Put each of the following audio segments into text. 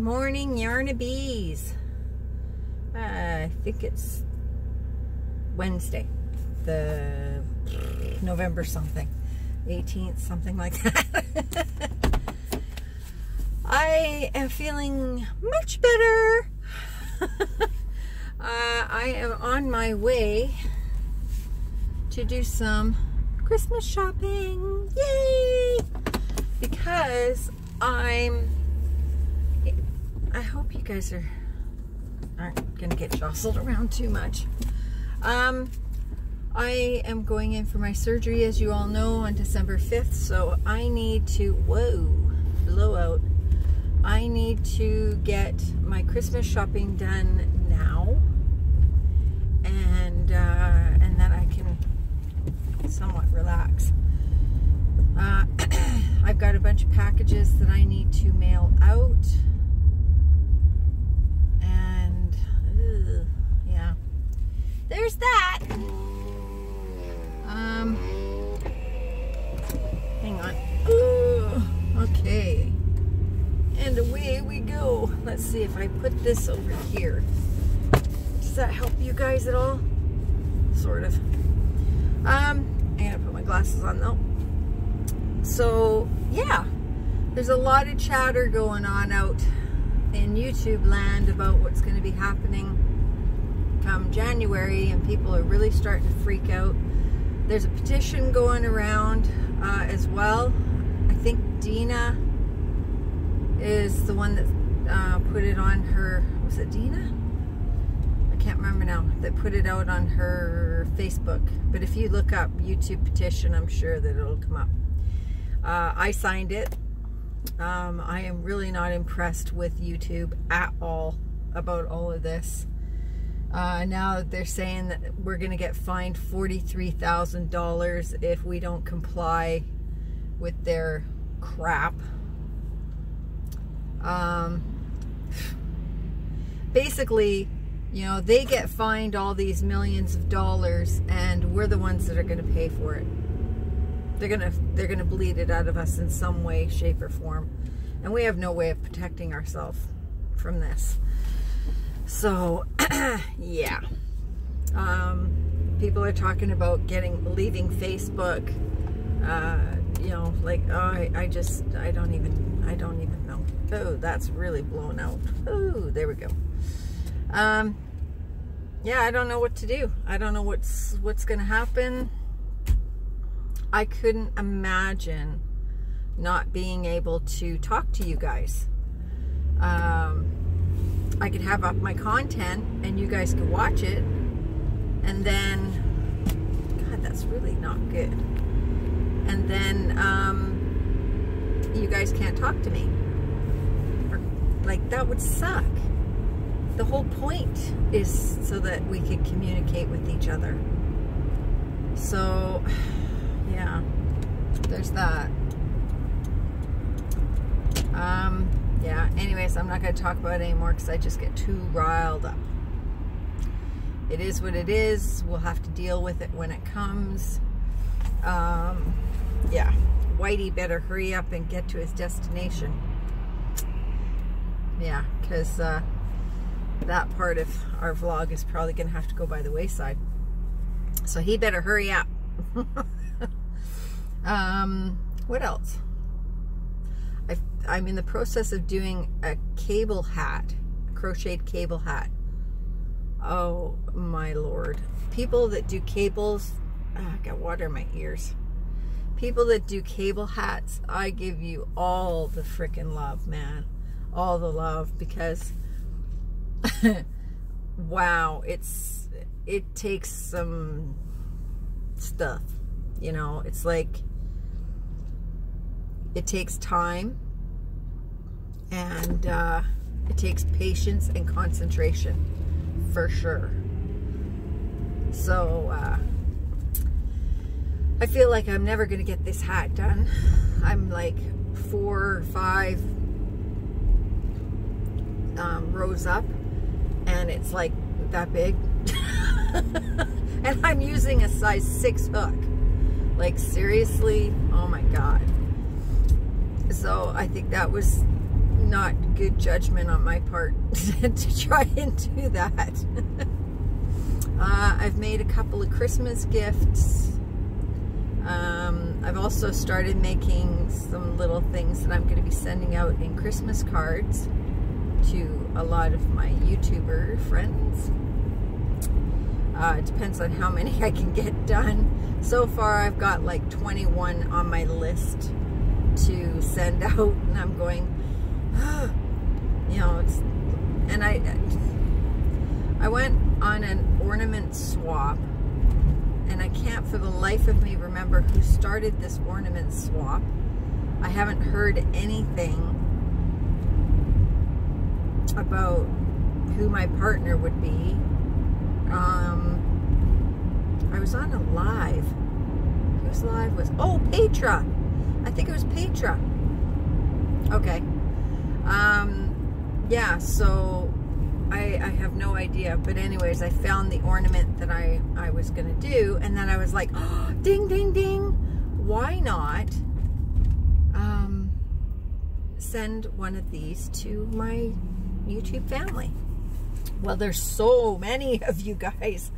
Morning, Yarnabees. Uh, I think it's Wednesday, the November something, 18th, something like that. I am feeling much better. uh, I am on my way to do some Christmas shopping. Yay! Because I'm I hope you guys are aren't gonna get jostled around too much. Um, I am going in for my surgery, as you all know, on December 5th, so I need to, whoa, blowout. I need to get my Christmas shopping done now, and, uh, and then I can somewhat relax. Uh, I've got a bunch of packages that I need to mail out. There's that. Um, hang on. Ooh, okay. And away we go. Let's see if I put this over here. Does that help you guys at all? Sort of. Um, I gotta put my glasses on though. So, yeah. There's a lot of chatter going on out in YouTube land about what's going to be happening come January and people are really starting to freak out. There's a petition going around uh, as well. I think Dina is the one that uh, put it on her, was it Dina? I can't remember now, that put it out on her Facebook. But if you look up YouTube petition, I'm sure that it'll come up. Uh, I signed it. Um, I am really not impressed with YouTube at all about all of this. Uh, now they're saying that we're going to get fined $43,000 if we don't comply with their crap. Um, basically, you know, they get fined all these millions of dollars and we're the ones that are going to pay for it. They're going to they're going to bleed it out of us in some way, shape or form. And we have no way of protecting ourselves from this. So, yeah. Um, people are talking about getting, leaving Facebook. Uh, you know, like, oh, I, I just, I don't even, I don't even know. Oh, that's really blown out. Oh, there we go. Um, yeah, I don't know what to do. I don't know what's, what's going to happen. I couldn't imagine not being able to talk to you guys. Um, I could have up my content and you guys could watch it. And then God that's really not good. And then um, you guys can't talk to me. Or, like that would suck. The whole point is so that we could communicate with each other. So yeah. There's that. Um yeah, anyways, I'm not going to talk about it anymore because I just get too riled up. It is what it is. We'll have to deal with it when it comes. Um, yeah, Whitey better hurry up and get to his destination. Yeah, because uh, that part of our vlog is probably going to have to go by the wayside. So he better hurry up. um, what else? I'm in the process of doing a cable hat, crocheted cable hat. Oh my lord. People that do cables, oh, I got water in my ears. People that do cable hats, I give you all the freaking love, man. All the love because wow, it's it takes some stuff. You know, it's like it takes time and uh, it takes patience and concentration for sure. So uh, I feel like I'm never going to get this hat done. I'm like four or five um, rows up and it's like that big. and I'm using a size 6 hook. Like seriously, oh my god. So I think that was not good judgment on my part to try and do that. uh, I've made a couple of Christmas gifts. Um, I've also started making some little things that I'm going to be sending out in Christmas cards to a lot of my YouTuber friends. Uh, it depends on how many I can get done. So far, I've got like 21 on my list to send out, and I'm going, you know, it's, and I, I went on an ornament swap, and I can't for the life of me remember who started this ornament swap. I haven't heard anything about who my partner would be. Um, I was on a live. Whose live was? Oh, Petra. I think it was Petra. Okay. Um, yeah, so I, I have no idea. But anyways, I found the ornament that I, I was going to do. And then I was like, oh, ding, ding, ding. Why not um, send one of these to my YouTube family? Well, there's so many of you guys.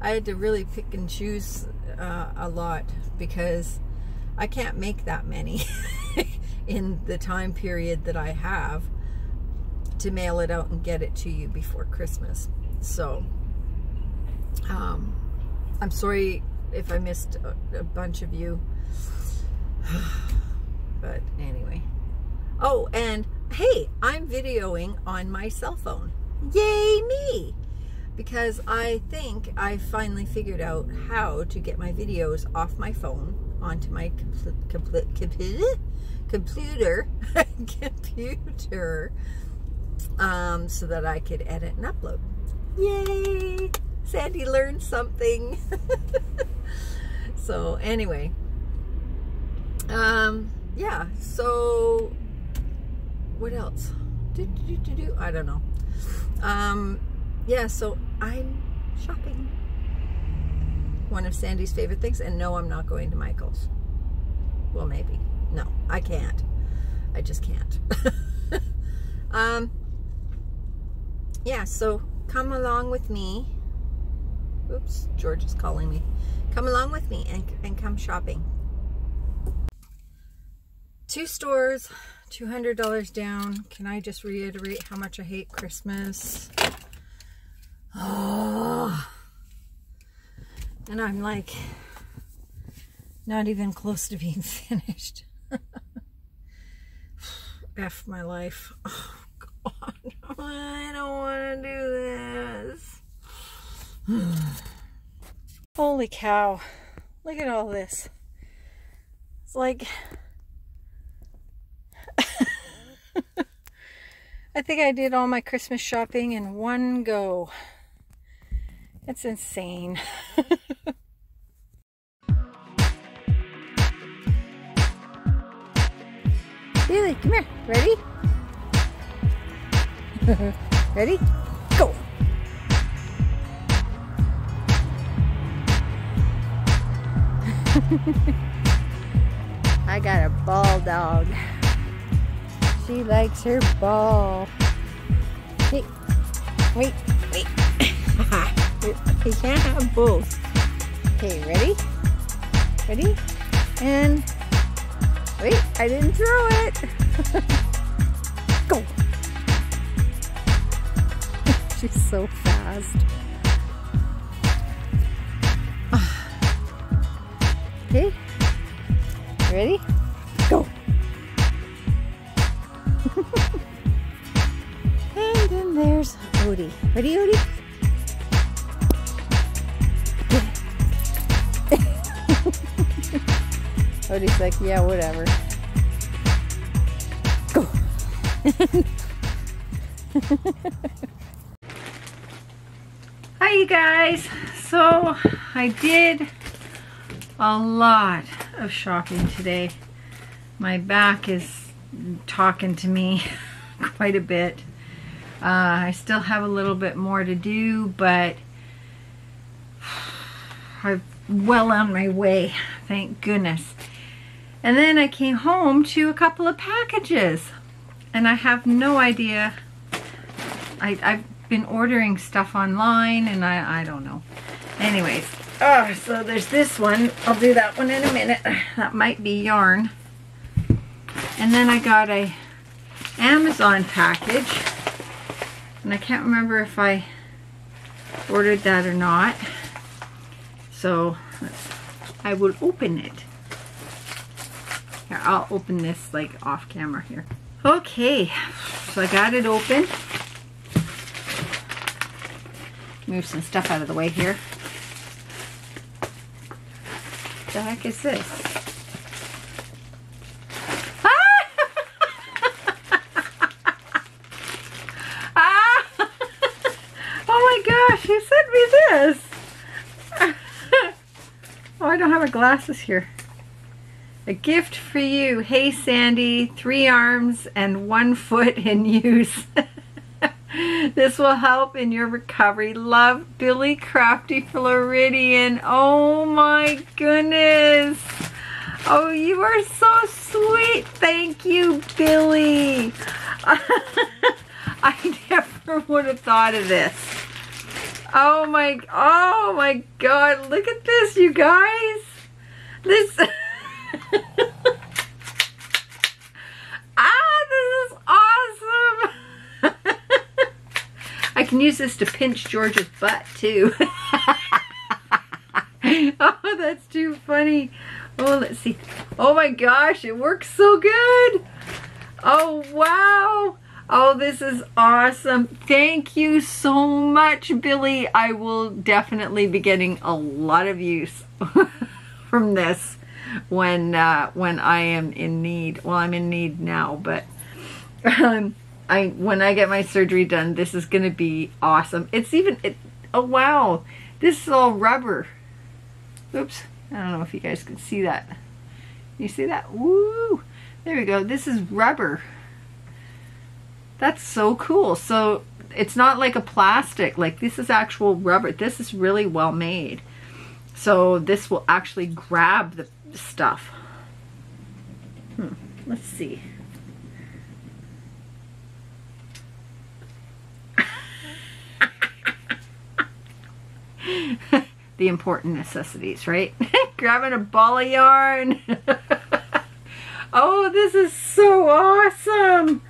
I had to really pick and choose uh, a lot because I can't make that many in the time period that I have to mail it out and get it to you before Christmas. So, um, I'm sorry if I missed a, a bunch of you. but anyway. Oh, and hey, I'm videoing on my cell phone. Yay me! Because I think I finally figured out how to get my videos off my phone onto my computer, computer, computer, um, so that I could edit and upload. Yay! Sandy learned something. so anyway, um, yeah. So what else? Do, do, do, do, I don't know. Um, yeah. So I'm shopping one of Sandy's favorite things. And no, I'm not going to Michael's. Well, maybe. No, I can't. I just can't. um, yeah, so come along with me. Oops, George is calling me. Come along with me and, and come shopping. Two stores, $200 down. Can I just reiterate how much I hate Christmas? Oh. And I'm like, not even close to being finished. F my life. Oh, God. I don't want to do this. Holy cow. Look at all this. It's like... I think I did all my Christmas shopping in one go. It's insane. Bailey, come here. Ready? Ready? Go! I got a ball dog. She likes her ball. Hey, wait, wait. You can't have both. Okay, ready? Ready? And wait, I didn't throw it. Go. She's so fast. Okay, ready? Go. and then there's Odie. Ready, Odie? Odie's like, yeah, whatever. Go. Hi, you guys. So, I did a lot of shopping today. My back is talking to me quite a bit. Uh, I still have a little bit more to do, but I'm well on my way, thank goodness. And then I came home to a couple of packages. and I have no idea. I, I've been ordering stuff online and I, I don't know. Anyways, oh, so there's this one. I'll do that one in a minute. That might be yarn. And then I got a Amazon package. And I can't remember if I ordered that or not. So I will open it. Here, I'll open this like off camera here. Okay, so I got it open. Move some stuff out of the way here. What the heck is this? Ah! oh my gosh, you sent me this. oh, I don't have my glasses here. A gift for you. Hey Sandy, three arms and one foot in use. this will help in your recovery. Love, Billie Crafty Floridian. Oh my goodness. Oh, you are so sweet. Thank you, Billie. I never would have thought of this. Oh my, oh my God. Look at this, you guys. This... ah, this is awesome. I can use this to pinch George's butt too. oh, that's too funny. Oh, let's see. Oh my gosh, it works so good. Oh, wow. Oh, this is awesome. Thank you so much, Billie. I will definitely be getting a lot of use from this when uh, when I am in need. Well, I'm in need now, but um, I when I get my surgery done, this is going to be awesome. It's even, it, oh wow, this is all rubber. Oops, I don't know if you guys can see that. You see that? Woo! There we go. This is rubber. That's so cool. So it's not like a plastic. Like this is actual rubber. This is really well made. So this will actually grab the stuff. Hmm. Let's see. the important necessities, right? Grabbing a ball of yarn. oh, this is so awesome.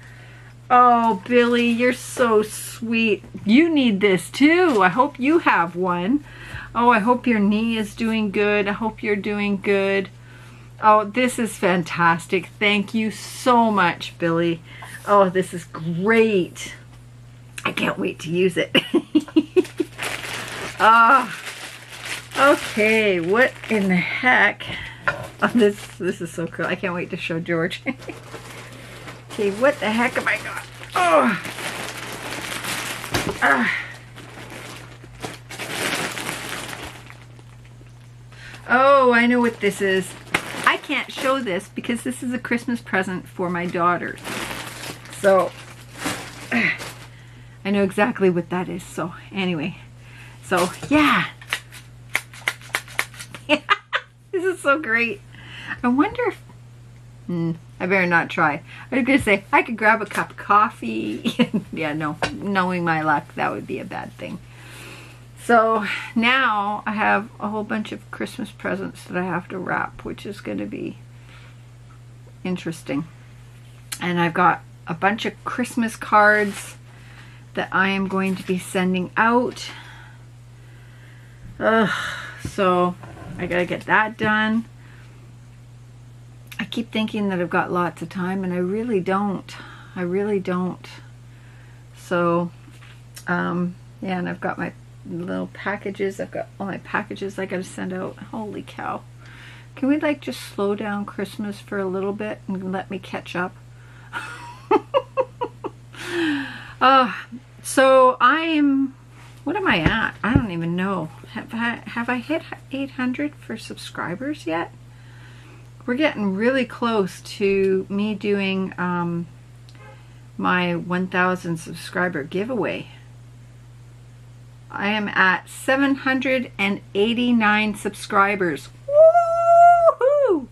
Oh, Billie, you're so sweet. You need this too. I hope you have one. Oh, I hope your knee is doing good. I hope you're doing good. Oh, this is fantastic. Thank you so much, Billie. Oh, this is great. I can't wait to use it. Oh, okay. What in the heck? Oh, this this is so cool. I can't wait to show George. okay, what the heck am I got? Oh. Ah. Oh, I know what this is. I can't show this because this is a Christmas present for my daughter. So, I know exactly what that is. So, anyway. So, yeah. this is so great. I wonder if... Hmm, I better not try. I was going to say, I could grab a cup of coffee. yeah, no. Knowing my luck, that would be a bad thing. So now I have a whole bunch of Christmas presents that I have to wrap, which is going to be interesting. And I've got a bunch of Christmas cards that I am going to be sending out. Ugh, so I gotta get that done. I keep thinking that I've got lots of time and I really don't. I really don't. So, um, yeah, and I've got my little packages. I've got all my packages I got to send out. Holy cow. Can we like just slow down Christmas for a little bit and let me catch up? uh, so I am, what am I at? I don't even know. Have I, have I hit 800 for subscribers yet? We're getting really close to me doing um, my 1,000 subscriber giveaway. I am at 789 subscribers. Woohoo!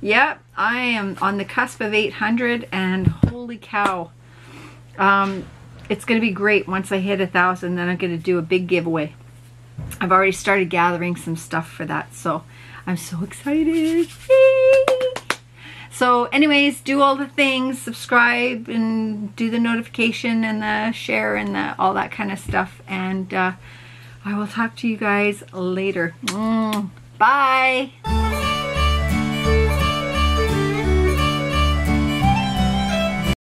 Yep, I am on the cusp of 800 and holy cow. Um, it's going to be great once I hit a thousand. Then I'm going to do a big giveaway. I've already started gathering some stuff for that. So I'm so excited. So anyways, do all the things, subscribe and do the notification and the share and the, all that kind of stuff. And uh, I will talk to you guys later. Mm, bye.